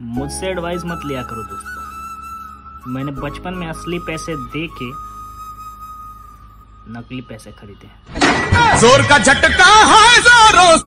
मुझसे एडवाइस मत लिया करो दोस्तों। मैंने बचपन में असली पैसे दे के नकली पैसे खरीदे ज़ोर का झटका, है।